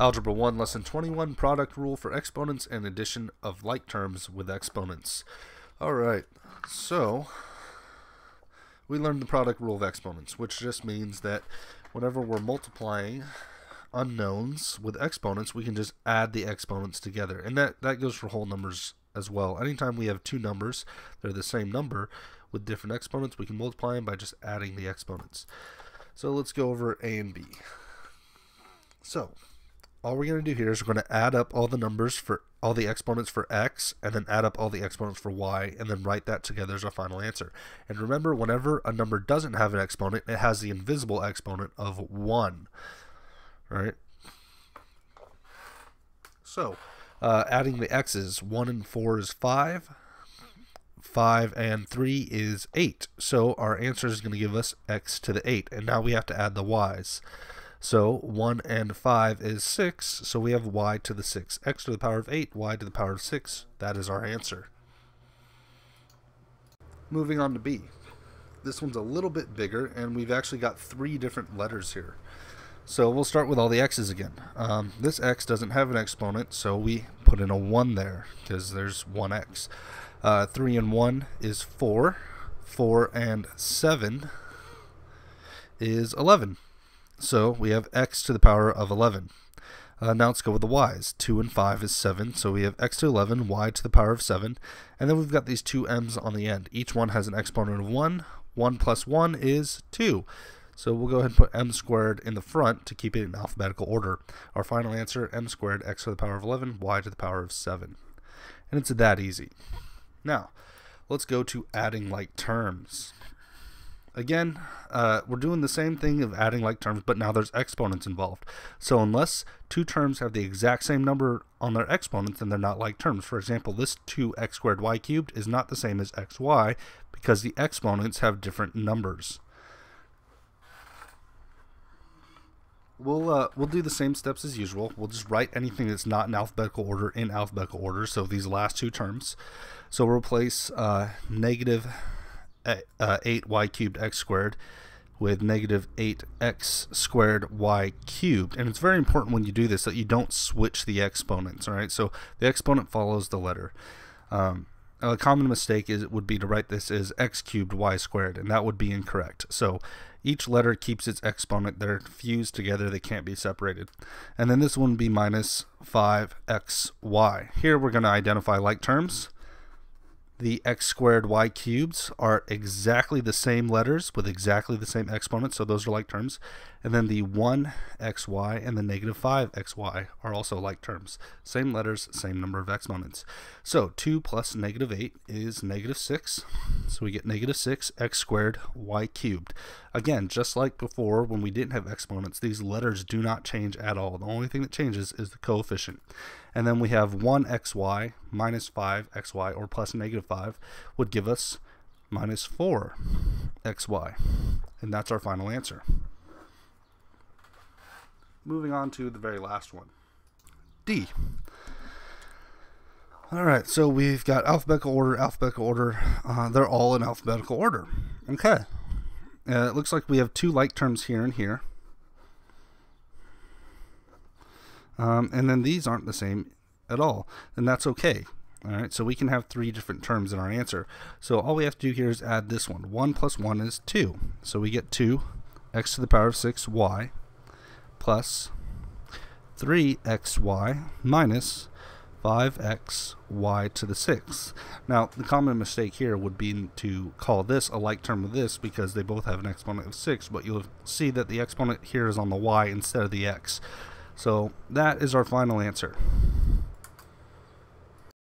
Algebra 1, Lesson 21, Product Rule for Exponents and Addition of Like Terms with Exponents. Alright, so we learned the product rule of exponents, which just means that whenever we're multiplying unknowns with exponents, we can just add the exponents together. And that, that goes for whole numbers as well. Anytime we have two numbers, they're the same number with different exponents, we can multiply them by just adding the exponents. So let's go over A and B. So, all we're going to do here is we're going to add up all the numbers for all the exponents for x and then add up all the exponents for y and then write that together as our final answer. And remember, whenever a number doesn't have an exponent, it has the invisible exponent of 1. Right? So, uh, adding the x's, 1 and 4 is 5. 5 and 3 is 8. So our answer is going to give us x to the 8. And now we have to add the y's. So 1 and 5 is 6, so we have y to the 6. x to the power of 8, y to the power of 6. That is our answer. Moving on to b. This one's a little bit bigger, and we've actually got three different letters here. So we'll start with all the x's again. Um, this x doesn't have an exponent, so we put in a 1 there, because there's 1x. Uh, 3 and 1 is 4. 4 and 7 is 11. So we have x to the power of 11. Uh, now let's go with the y's. 2 and 5 is 7, so we have x to 11, y to the power of 7, and then we've got these two m's on the end. Each one has an exponent of 1. 1 plus 1 is 2. So we'll go ahead and put m squared in the front to keep it in alphabetical order. Our final answer, m squared, x to the power of 11, y to the power of 7. And it's that easy. Now, let's go to adding like terms. Again, uh, we're doing the same thing of adding like terms, but now there's exponents involved. So unless two terms have the exact same number on their exponents, then they're not like terms. For example, this 2x squared y cubed is not the same as xy because the exponents have different numbers. We'll uh, we'll do the same steps as usual. We'll just write anything that's not in alphabetical order in alphabetical order. So these last two terms. So we'll replace uh, negative uh, 8y cubed x squared with negative 8x squared y cubed. And it's very important when you do this that you don't switch the exponents, all right? So the exponent follows the letter. Um, a common mistake is would be to write this as x cubed y squared, and that would be incorrect. So each letter keeps its exponent. They're fused together. They can't be separated. And then this one would be minus 5xy. Here we're going to identify like terms the x squared y cubes are exactly the same letters with exactly the same exponents, so those are like terms. And then the 1xy and the negative 5xy are also like terms. Same letters, same number of exponents. So 2 plus negative 8 is negative 6. So we get negative 6 x squared y cubed. Again, just like before when we didn't have exponents, these letters do not change at all. The only thing that changes is the coefficient. And then we have 1xy minus 5xy or plus negative 5 would give us minus 4xy. And that's our final answer. Moving on to the very last one. D. Alright, so we've got alphabetical order, alphabetical order. Uh, they're all in alphabetical order. Okay. Uh, it looks like we have two like terms here and here. Um, and then these aren't the same at all. And that's okay. Alright, so we can have three different terms in our answer. So all we have to do here is add this one. 1 plus 1 is 2. So we get 2 x to the power of 6 y plus 3xy minus 5xy to the 6th. Now, the common mistake here would be to call this a like term of this because they both have an exponent of 6, but you'll see that the exponent here is on the y instead of the x. So that is our final answer.